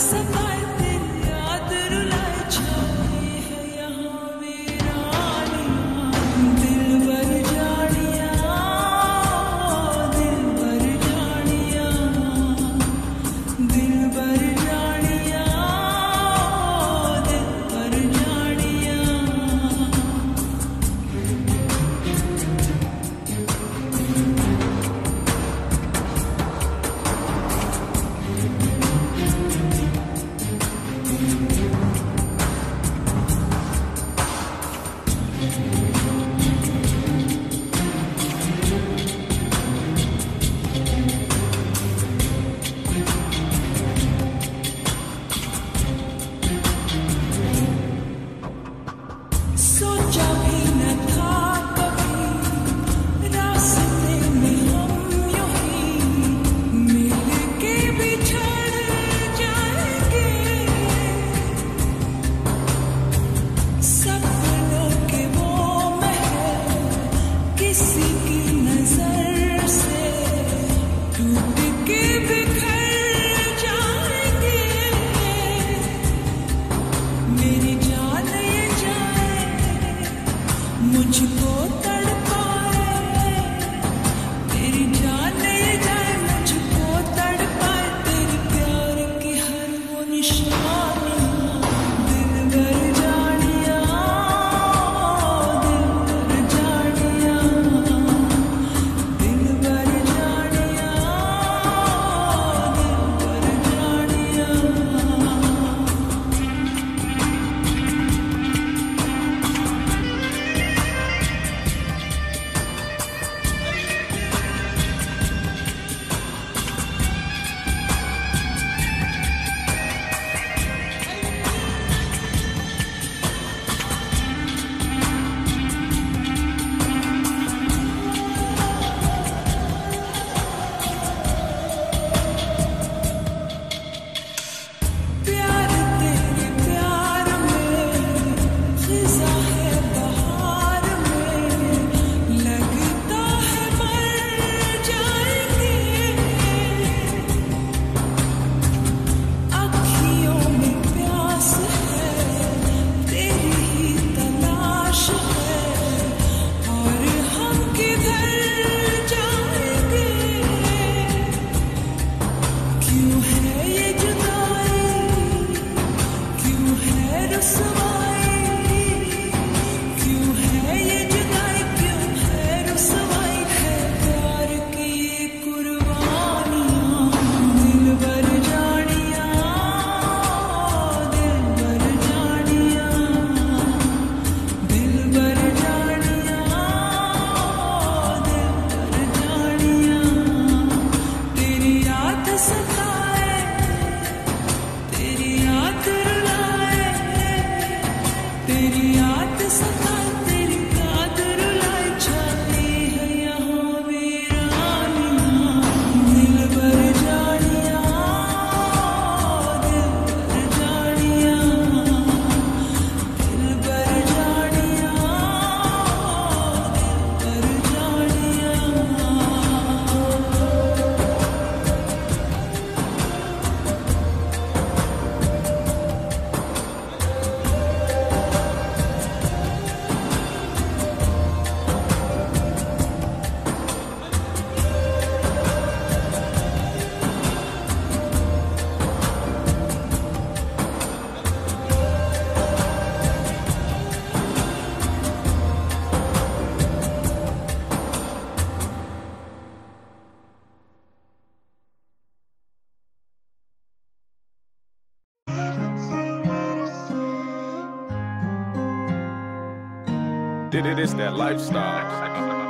Somebody 去过。Did it, it's that lifestyle.